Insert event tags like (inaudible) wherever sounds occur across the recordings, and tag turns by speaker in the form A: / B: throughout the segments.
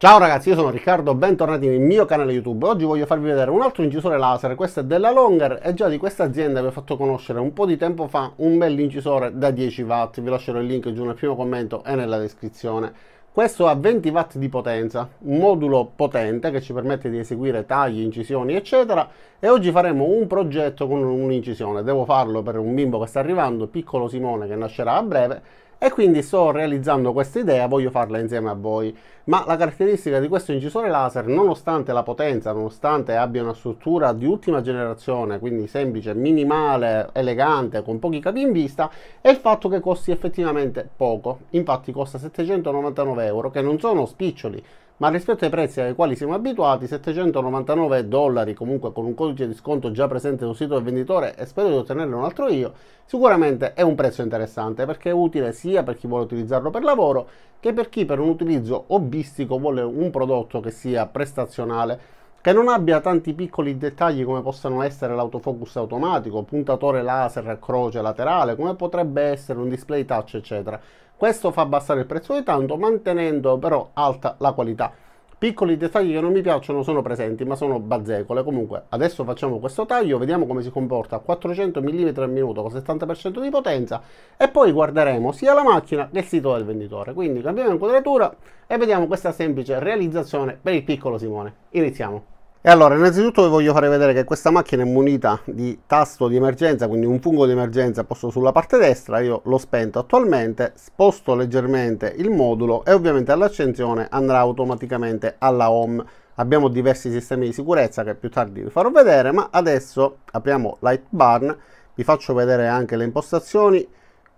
A: Ciao ragazzi, io sono Riccardo, bentornati nel mio canale YouTube. Oggi voglio farvi vedere un altro incisore laser, questo è della Longer e già di questa azienda vi ho fatto conoscere un po' di tempo fa un bel incisore da 10 watt, vi lascerò il link giù nel primo commento e nella descrizione. Questo ha 20 watt di potenza, un modulo potente che ci permette di eseguire tagli, incisioni eccetera e oggi faremo un progetto con un'incisione. Devo farlo per un bimbo che sta arrivando, piccolo Simone che nascerà a breve e quindi sto realizzando questa idea, voglio farla insieme a voi. Ma la caratteristica di questo incisore laser, nonostante la potenza, nonostante abbia una struttura di ultima generazione, quindi semplice, minimale, elegante, con pochi capi in vista, è il fatto che costi effettivamente poco. Infatti costa 799 euro, che non sono spiccioli, ma rispetto ai prezzi ai quali siamo abituati, 799 dollari comunque con un codice di sconto già presente sul sito del venditore e spero di ottenerne un altro io, sicuramente è un prezzo interessante perché è utile sia per chi vuole utilizzarlo per lavoro che per chi per un utilizzo hobbistico vuole un prodotto che sia prestazionale che non abbia tanti piccoli dettagli come possano essere l'autofocus automatico, puntatore laser a croce laterale, come potrebbe essere un display touch, eccetera. Questo fa abbassare il prezzo di tanto, mantenendo però alta la qualità. Piccoli dettagli che non mi piacciono sono presenti, ma sono bazzecole. Comunque, adesso facciamo questo taglio, vediamo come si comporta a 400 mm al minuto con 70% di potenza e poi guarderemo sia la macchina che il sito del venditore. Quindi cambiamo inquadratura e vediamo questa semplice realizzazione per il piccolo Simone. Iniziamo. E allora, innanzitutto vi voglio fare vedere che questa macchina è munita di tasto di emergenza, quindi un fungo di emergenza posto sulla parte destra, io l'ho spento attualmente, sposto leggermente il modulo e ovviamente all'accensione andrà automaticamente alla home. Abbiamo diversi sistemi di sicurezza che più tardi vi farò vedere, ma adesso apriamo Light Barn, vi faccio vedere anche le impostazioni,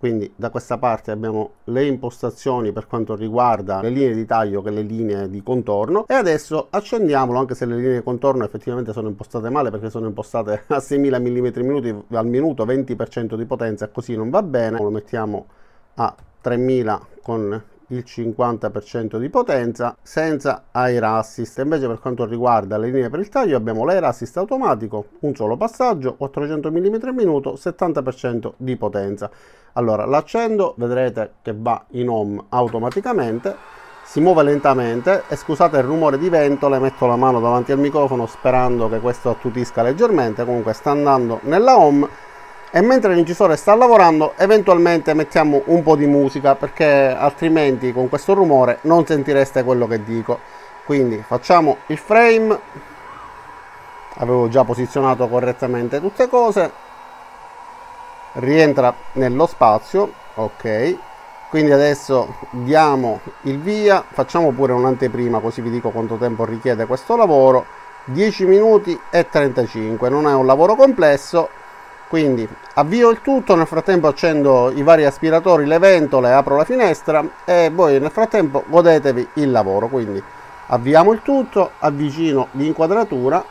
A: quindi da questa parte abbiamo le impostazioni per quanto riguarda le linee di taglio che le linee di contorno. E adesso accendiamolo anche se le linee di contorno effettivamente sono impostate male perché sono impostate a 6000 mm al minuto 20% di potenza così non va bene. Lo mettiamo a 3000 con il 50% di potenza senza air assist invece per quanto riguarda le linee per il taglio abbiamo l'air assist automatico un solo passaggio 400 mm al minuto 70% di potenza. Allora l'accendo vedrete che va in home automaticamente si muove lentamente e scusate il rumore di ventole metto la mano davanti al microfono sperando che questo attutisca leggermente. Comunque sta andando nella home e mentre l'incisore sta lavorando eventualmente mettiamo un po' di musica perché altrimenti con questo rumore non sentireste quello che dico. Quindi facciamo il frame. Avevo già posizionato correttamente tutte cose. Rientra nello spazio ok. Quindi adesso diamo il via facciamo pure un'anteprima così vi dico quanto tempo richiede questo lavoro. 10 minuti e 35 non è un lavoro complesso quindi avvio il tutto nel frattempo accendo i vari aspiratori le ventole apro la finestra e voi nel frattempo godetevi il lavoro. Quindi avviamo il tutto avvicino l'inquadratura.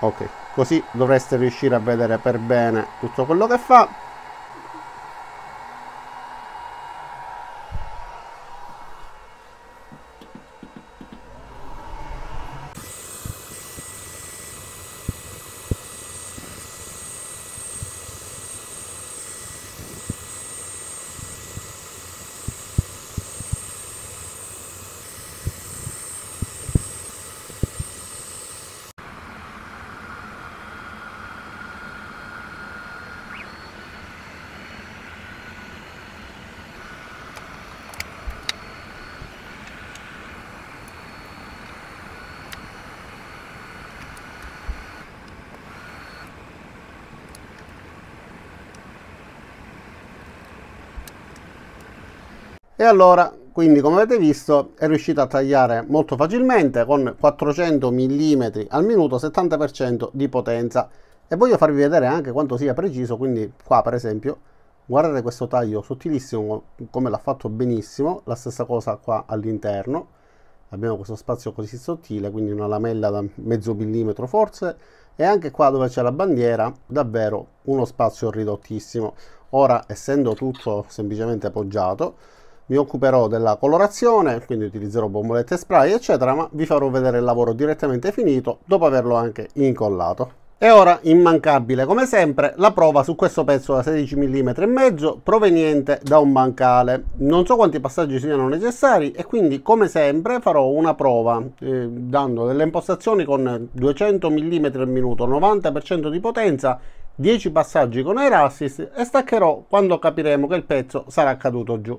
A: Ok così dovreste riuscire a vedere per bene tutto quello che fa e allora quindi come avete visto è riuscito a tagliare molto facilmente con 400 mm al minuto 70% di potenza. E voglio farvi vedere anche quanto sia preciso quindi qua per esempio guardate questo taglio sottilissimo come l'ha fatto benissimo la stessa cosa qua all'interno. Abbiamo questo spazio così sottile quindi una lamella da mezzo millimetro forse. E anche qua dove c'è la bandiera davvero uno spazio ridottissimo. Ora essendo tutto semplicemente poggiato mi occuperò della colorazione, quindi utilizzerò bombolette spray, eccetera, ma vi farò vedere il lavoro direttamente finito dopo averlo anche incollato. E ora, immancabile come sempre, la prova su questo pezzo da 16 mm e mezzo proveniente da un bancale. Non so quanti passaggi siano necessari e quindi come sempre farò una prova eh, dando delle impostazioni con 200 mm al minuto, 90% di potenza, 10 passaggi con air assist e staccherò quando capiremo che il pezzo sarà caduto giù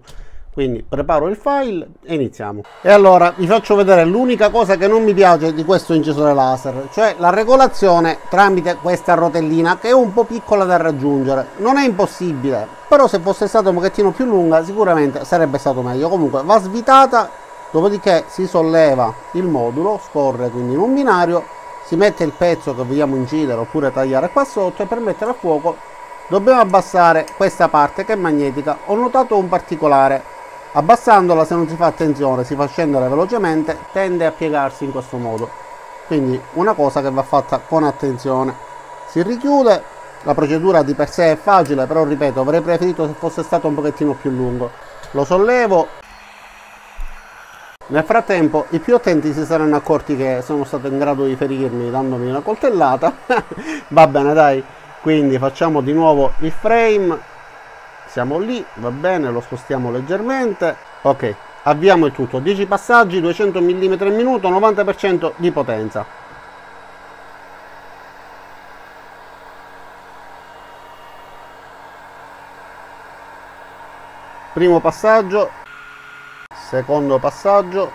A: quindi preparo il file e iniziamo. E allora vi faccio vedere l'unica cosa che non mi piace di questo incisore laser cioè la regolazione tramite questa rotellina che è un po' piccola da raggiungere. Non è impossibile però se fosse stata un pochettino più lunga sicuramente sarebbe stato meglio. Comunque va svitata dopodiché si solleva il modulo scorre quindi in un binario si mette il pezzo che vogliamo incidere oppure tagliare qua sotto e per mettere a fuoco dobbiamo abbassare questa parte che è magnetica. Ho notato un particolare Abbassandola, se non si fa attenzione, si fa scendere velocemente, tende a piegarsi in questo modo. Quindi una cosa che va fatta con attenzione. Si richiude, la procedura di per sé è facile, però ripeto, avrei preferito se fosse stato un pochettino più lungo. Lo sollevo. Nel frattempo i più attenti si saranno accorti che sono stato in grado di ferirmi dandomi una coltellata. (laughs) va bene dai, quindi facciamo di nuovo il frame siamo lì va bene lo spostiamo leggermente. Ok avviamo il tutto. 10 passaggi 200 mm al minuto 90% di potenza. Primo passaggio secondo passaggio.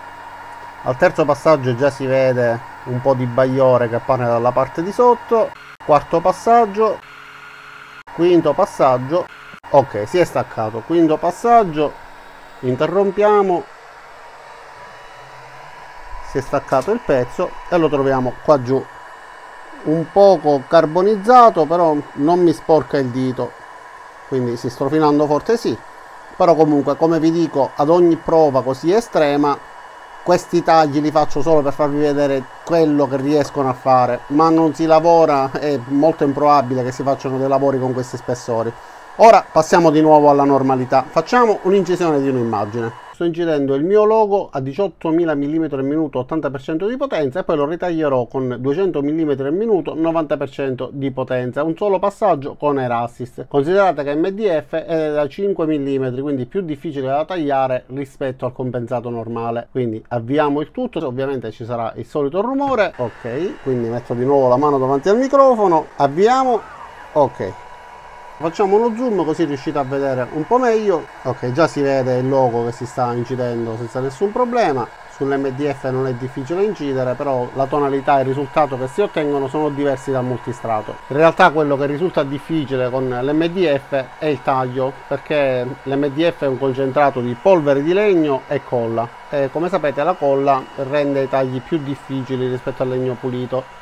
A: Al terzo passaggio già si vede un po' di bagliore che appare dalla parte di sotto. Quarto passaggio quinto passaggio ok si è staccato. Quinto passaggio. Interrompiamo. Si è staccato il pezzo e lo troviamo qua giù. Un poco carbonizzato però non mi sporca il dito. Quindi si strofinando forte sì. Però comunque come vi dico ad ogni prova così estrema questi tagli li faccio solo per farvi vedere quello che riescono a fare. Ma non si lavora è molto improbabile che si facciano dei lavori con questi spessori Ora passiamo di nuovo alla normalità. Facciamo un'incisione di un'immagine. Sto incidendo il mio logo a 18.000 mm al minuto 80% di potenza e poi lo ritaglierò con 200 mm al minuto 90% di potenza. Un solo passaggio con Air Assist. Considerate che MDF è da 5 mm, quindi più difficile da tagliare rispetto al compensato normale. Quindi avviamo il tutto, ovviamente ci sarà il solito rumore. Ok, quindi metto di nuovo la mano davanti al microfono. Avviamo. Ok, facciamo uno zoom così riuscite a vedere un po' meglio. Ok già si vede il logo che si sta incidendo senza nessun problema. sull'MDF non è difficile incidere però la tonalità e il risultato che si ottengono sono diversi dal multistrato in realtà quello che risulta difficile con l'MDF è il taglio perché l'MDF è un concentrato di polvere di legno e colla. E come sapete la colla rende i tagli più difficili rispetto al legno pulito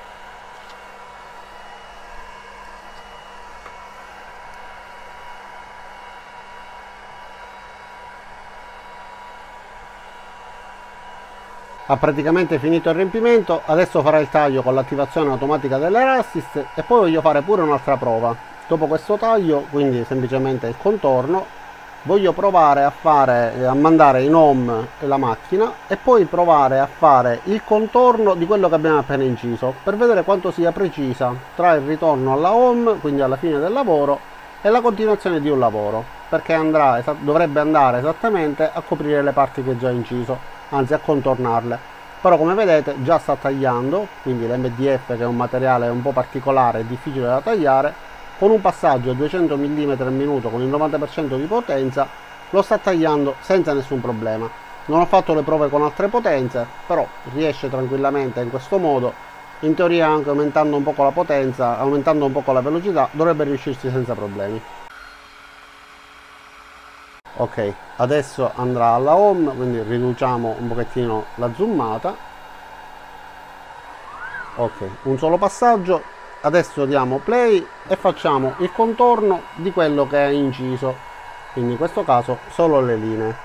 A: ha praticamente finito il riempimento adesso farà il taglio con l'attivazione automatica dell'Erassist e poi voglio fare pure un'altra prova. Dopo questo taglio quindi semplicemente il contorno voglio provare a fare a mandare in home la macchina e poi provare a fare il contorno di quello che abbiamo appena inciso per vedere quanto sia precisa tra il ritorno alla home quindi alla fine del lavoro e la continuazione di un lavoro perché andrà dovrebbe andare esattamente a coprire le parti che già inciso anzi a contornarle. Però come vedete già sta tagliando quindi l'MDF che è un materiale un po' particolare e difficile da tagliare con un passaggio a 200 mm al minuto con il 90% di potenza lo sta tagliando senza nessun problema. Non ho fatto le prove con altre potenze però riesce tranquillamente in questo modo. In teoria anche aumentando un po' la potenza aumentando un po' la velocità dovrebbe riuscirsi senza problemi ok adesso andrà alla home quindi riduciamo un pochettino la zoomata. Ok un solo passaggio. Adesso diamo play e facciamo il contorno di quello che è inciso. Quindi in questo caso solo le linee.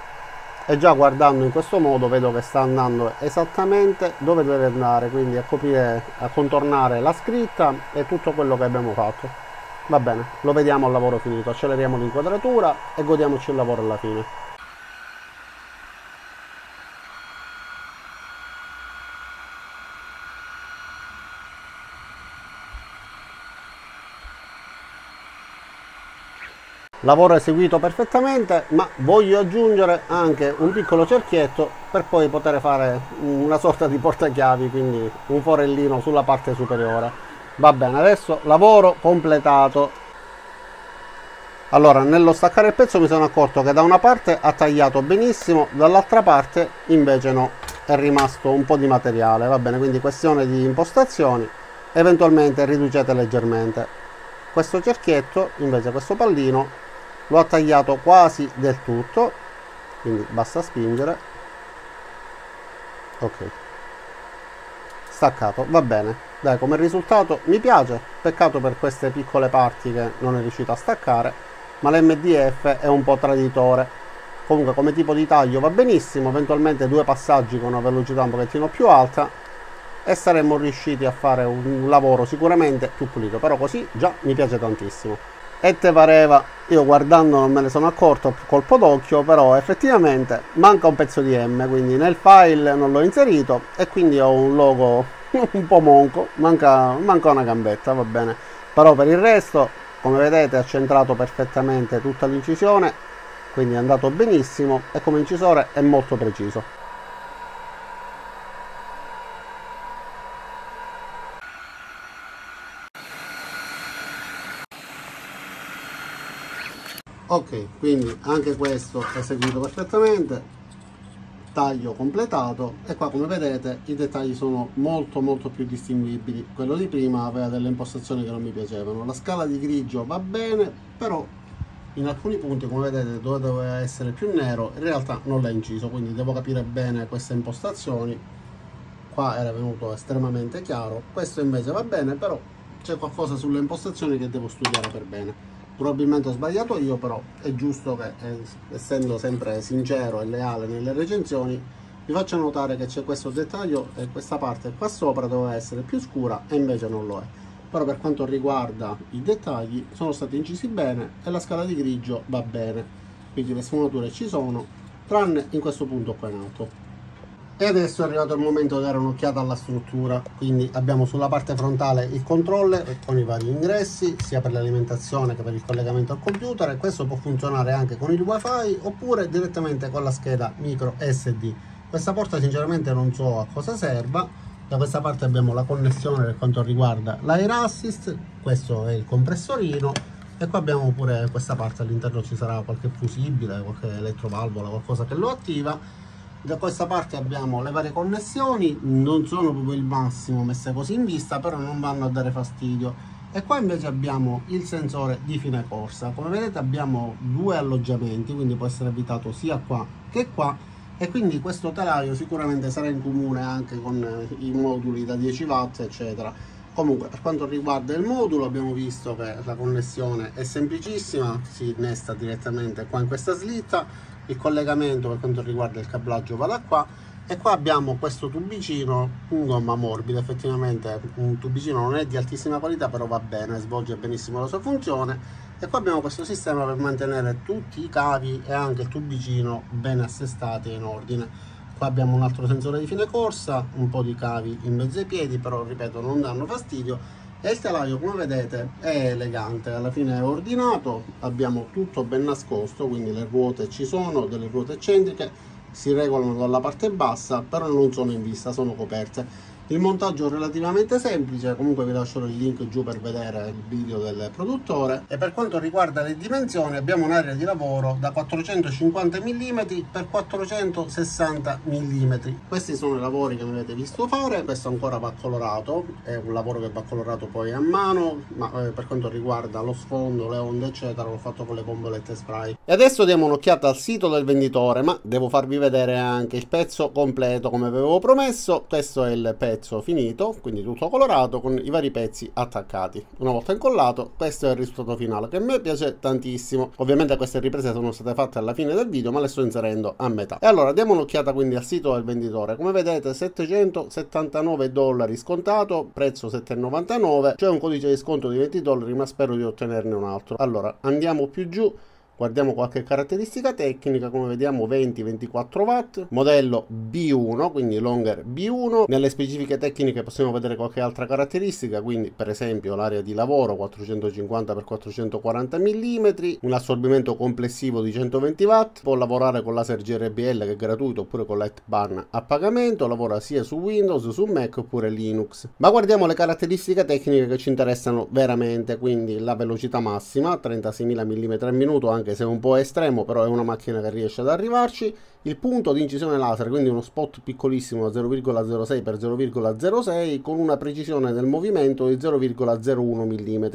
A: E già guardando in questo modo vedo che sta andando esattamente dove deve andare quindi a coprire a contornare la scritta e tutto quello che abbiamo fatto Va bene, lo vediamo al lavoro finito, acceleriamo l'inquadratura e godiamoci il lavoro alla fine. Lavoro eseguito perfettamente, ma voglio aggiungere anche un piccolo cerchietto per poi poter fare una sorta di portachiavi, quindi un forellino sulla parte superiore va bene adesso lavoro completato. Allora nello staccare il pezzo mi sono accorto che da una parte ha tagliato benissimo dall'altra parte invece no. È rimasto un po' di materiale va bene quindi questione di impostazioni. Eventualmente riducete leggermente. Questo cerchietto invece questo pallino lo ha tagliato quasi del tutto quindi basta spingere. Ok. Staccato va bene dai come risultato mi piace. Peccato per queste piccole parti che non è riuscito a staccare ma l'MDF è un po' traditore. Comunque come tipo di taglio va benissimo eventualmente due passaggi con una velocità un pochettino più alta e saremmo riusciti a fare un lavoro sicuramente più pulito. Però così già mi piace tantissimo. E te pareva io guardando non me ne sono accorto colpo d'occhio però effettivamente manca un pezzo di M quindi nel file non l'ho inserito e quindi ho un logo (laughs) un po' monco manca, manca una gambetta va bene. Però per il resto come vedete ha centrato perfettamente tutta l'incisione quindi è andato benissimo e come incisore è molto preciso. Ok quindi anche questo è eseguito perfettamente taglio completato e qua come vedete i dettagli sono molto molto più distinguibili. Quello di prima aveva delle impostazioni che non mi piacevano. La scala di grigio va bene però in alcuni punti come vedete dove doveva essere più nero in realtà non l'ha inciso. Quindi devo capire bene queste impostazioni. Qua era venuto estremamente chiaro. Questo invece va bene però c'è qualcosa sulle impostazioni che devo studiare per bene probabilmente ho sbagliato io però è giusto che eh, essendo sempre sincero e leale nelle recensioni vi faccio notare che c'è questo dettaglio e questa parte qua sopra doveva essere più scura e invece non lo è. Però per quanto riguarda i dettagli sono stati incisi bene e la scala di grigio va bene. Quindi le sfumature ci sono tranne in questo punto qua in alto e adesso è arrivato il momento di dare un'occhiata alla struttura. Quindi abbiamo sulla parte frontale il controller con i vari ingressi sia per l'alimentazione che per il collegamento al computer. E questo può funzionare anche con il wifi oppure direttamente con la scheda micro sd questa porta sinceramente non so a cosa serva. Da questa parte abbiamo la connessione per quanto riguarda l'air assist. Questo è il compressorino. E qua abbiamo pure questa parte all'interno ci sarà qualche fusibile qualche elettrovalvola qualcosa che lo attiva da questa parte abbiamo le varie connessioni non sono proprio il massimo messe così in vista però non vanno a dare fastidio. E qua invece abbiamo il sensore di fine corsa. Come vedete abbiamo due alloggiamenti quindi può essere abitato sia qua che qua e quindi questo telaio sicuramente sarà in comune anche con i moduli da 10 watt eccetera. Comunque per quanto riguarda il modulo abbiamo visto che la connessione è semplicissima si innesta direttamente qua in questa slitta il collegamento per quanto riguarda il cablaggio va da qua. E qua abbiamo questo tubicino in gomma morbida effettivamente un tubicino non è di altissima qualità però va bene svolge benissimo la sua funzione. E qua abbiamo questo sistema per mantenere tutti i cavi e anche il tubicino ben assestati in ordine. Qua abbiamo un altro sensore di fine corsa un po' di cavi in mezzo ai piedi però ripeto non danno fastidio e il telaio come vedete è elegante. Alla fine è ordinato abbiamo tutto ben nascosto quindi le ruote ci sono delle ruote eccentriche si regolano dalla parte bassa però non sono in vista sono coperte il montaggio è relativamente semplice, comunque vi lascio il link giù per vedere il video del produttore. E per quanto riguarda le dimensioni abbiamo un'area di lavoro da 450 mm per 460 mm. Questi sono i lavori che mi avete visto fare, questo ancora va colorato, è un lavoro che va colorato poi a mano, ma eh, per quanto riguarda lo sfondo, le onde eccetera l'ho fatto con le bombolette spray. E adesso diamo un'occhiata al sito del venditore, ma devo farvi vedere anche il pezzo completo come avevo promesso. Questo è il pezzo pezzo finito, quindi tutto colorato con i vari pezzi attaccati. Una volta incollato, questo è il risultato finale che a me piace tantissimo. Ovviamente queste riprese sono state fatte alla fine del video, ma le sto inserendo a metà. E allora diamo un'occhiata quindi al sito del venditore. Come vedete 779 dollari scontato, prezzo 7,99. C'è un codice di sconto di 20 dollari, ma spero di ottenerne un altro. Allora andiamo più giù Guardiamo qualche caratteristica tecnica, come vediamo 20-24 watt, modello B1, quindi Longer B1. Nelle specifiche tecniche possiamo vedere qualche altra caratteristica, quindi per esempio l'area di lavoro 450x440 mm, un assorbimento complessivo di 120 watt, può lavorare con laser GRBL che è gratuito oppure con Light Ban a pagamento, lavora sia su Windows, su Mac oppure Linux. Ma guardiamo le caratteristiche tecniche che ci interessano veramente, quindi la velocità massima 36.000 mm al minuto, anche anche se un po' estremo, però è una macchina che riesce ad arrivarci. Il punto di incisione laser, quindi uno spot piccolissimo da 0,06 x 0,06 con una precisione del movimento di 0,01 mm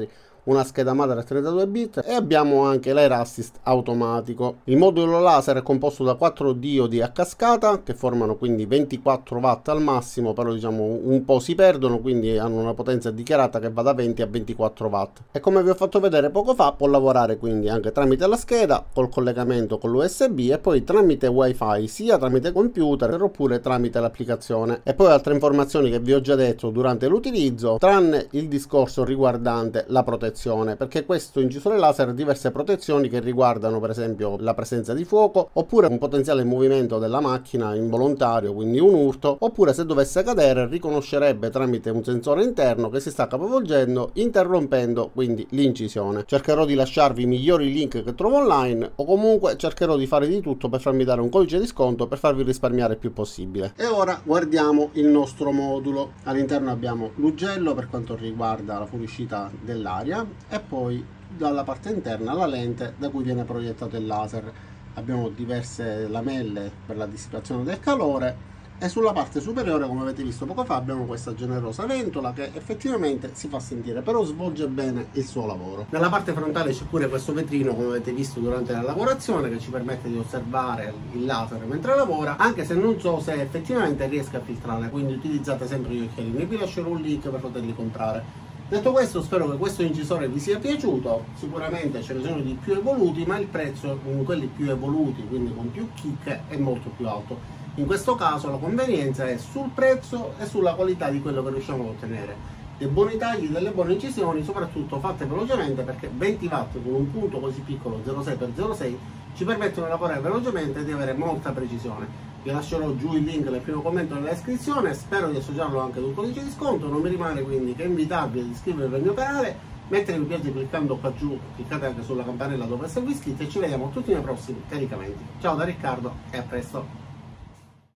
A: una scheda madre a 32 bit e abbiamo anche l'air assist automatico. Il modulo laser è composto da 4 diodi a cascata che formano quindi 24 watt al massimo, però diciamo un po' si perdono, quindi hanno una potenza dichiarata che va da 20 a 24 watt. E come vi ho fatto vedere poco fa, può lavorare quindi anche tramite la scheda, col collegamento con l'USB e poi tramite wifi, sia tramite computer oppure tramite l'applicazione. E poi altre informazioni che vi ho già detto durante l'utilizzo, tranne il discorso riguardante la protezione protezione perché questo incisore laser ha diverse protezioni che riguardano per esempio la presenza di fuoco oppure un potenziale movimento della macchina involontario quindi un urto oppure se dovesse cadere riconoscerebbe tramite un sensore interno che si sta capovolgendo interrompendo quindi l'incisione. Cercherò di lasciarvi i migliori link che trovo online o comunque cercherò di fare di tutto per farmi dare un codice di sconto per farvi risparmiare il più possibile. E ora guardiamo il nostro modulo. All'interno abbiamo l'ugello per quanto riguarda la fuoriuscita dell'aria e poi dalla parte interna la lente da cui viene proiettato il laser. Abbiamo diverse lamelle per la dissipazione del calore e sulla parte superiore come avete visto poco fa abbiamo questa generosa ventola che effettivamente si fa sentire però svolge bene il suo lavoro. Nella parte frontale c'è pure questo vetrino come avete visto durante la lavorazione che ci permette di osservare il laser mentre lavora anche se non so se effettivamente riesca a filtrare quindi utilizzate sempre gli occhialini. Vi lascerò un link per poterli comprare Detto questo spero che questo incisore vi sia piaciuto, sicuramente ce ne sono di più evoluti ma il prezzo con quelli più evoluti, quindi con più kick, è molto più alto. In questo caso la convenienza è sul prezzo e sulla qualità di quello che riusciamo ad ottenere. Dei buoni tagli, delle buone incisioni, soprattutto fatte velocemente perché 20 watt con un punto così piccolo 0,6x06 ci permettono di lavorare velocemente e di avere molta precisione vi lascerò giù il link nel primo commento nella descrizione spero di associarlo anche ad un codice di sconto non mi rimane quindi che invitarvi ad iscrivervi al mio canale mettere mi piace cliccando qua giù cliccate anche sulla campanella dove esservi iscritti e ci vediamo tutti nei prossimi caricamenti. Ciao da Riccardo e a presto